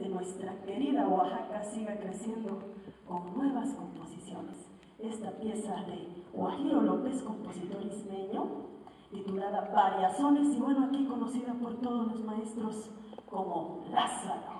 de nuestra querida Oaxaca siga creciendo con nuevas composiciones. Esta pieza de Guajiro López, compositor ismeño, titulada Variaciones y bueno, aquí conocida por todos los maestros como Lázaro.